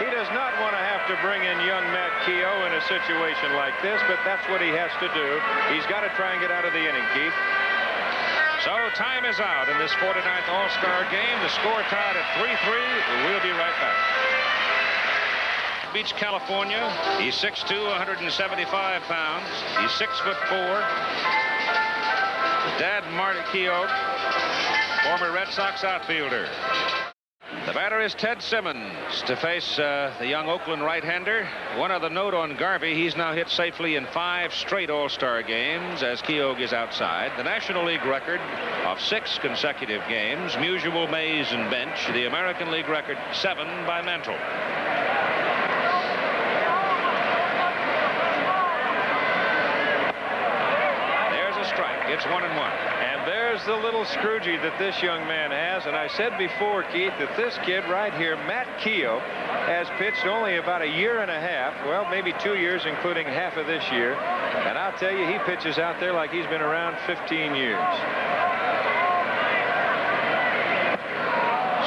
He does not want to have to bring in young Matt Keough in a situation like this, but that's what he has to do. He's got to try and get out of the inning, Keith. So time is out in this 49th All-Star game. The score tied at 3-3. We'll be right back. Beach, California. He's 6'2", 175 pounds. He's 6 foot four. Dad Marty Keough, former Red Sox outfielder. The batter is Ted Simmons to face uh, the young Oakland right-hander. One other note on Garvey, he's now hit safely in five straight All-Star games as Keough is outside. The National League record of six consecutive games, Musial, Mays, and Bench. The American League record, seven by Mantle. There's a strike. It's one and one. There's the little Scroogey that this young man has. And I said before, Keith, that this kid right here, Matt Keough, has pitched only about a year and a half. Well, maybe two years, including half of this year. And I'll tell you, he pitches out there like he's been around 15 years.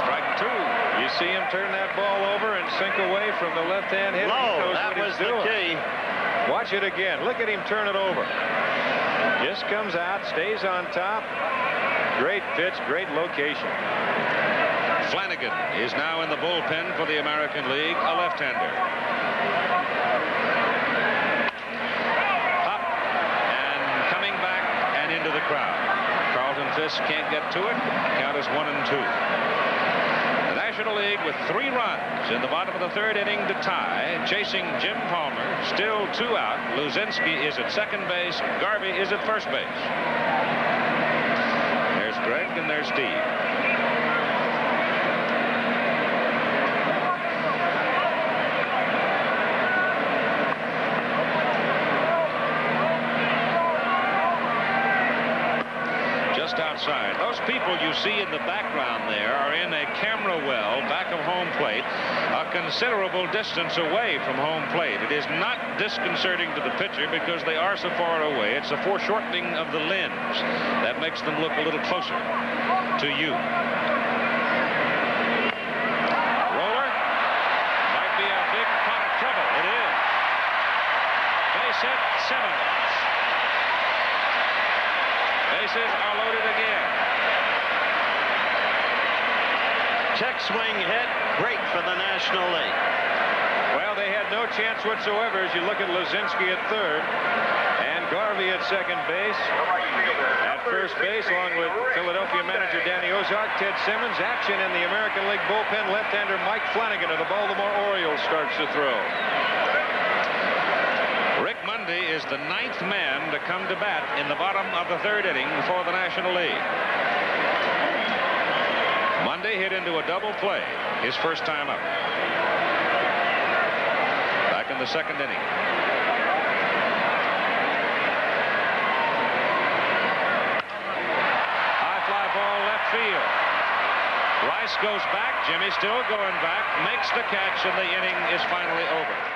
Strike two. You see him turn that ball over and sink away from the left-hand hitter. He Low, that was the doing. key. Watch it again. Look at him turn it over. Just comes out, stays on top. Great pitch, great location. Flanagan is now in the bullpen for the American League, a left-hander. Up and coming back and into the crowd. Carlton Fisk can't get to it. Count is one and two. National League with three runs in the bottom of the third inning to tie, chasing Jim Palmer. Still two out. Luzinski is at second base. Garvey is at first base. There's Greg and there's Steve. just outside. Those people you see in the background there are in a camera well back of home plate, a considerable distance away from home plate. It is not disconcerting to the pitcher because they are so far away. It's a foreshortening of the lens that makes them look a little closer to you. Roller might be a big pot of trouble. It is. Base hit, Simmons. Bases are loaded again. Check swing hit. Great for the National League. Well, they had no chance whatsoever as you look at Luzinski at third and Garvey at second base. At first base, along with Philadelphia manager Danny Ozark, Ted Simmons, action in the American League bullpen. Left-hander Mike Flanagan of the Baltimore Orioles starts to throw. Rick Monday is the ninth man to come to bat in the bottom of the third inning for the National League. Monday hit into a double play, his first time up. Back in the second inning. High fly ball left field. Rice goes back. Jimmy still going back. Makes the catch, and the inning is finally over.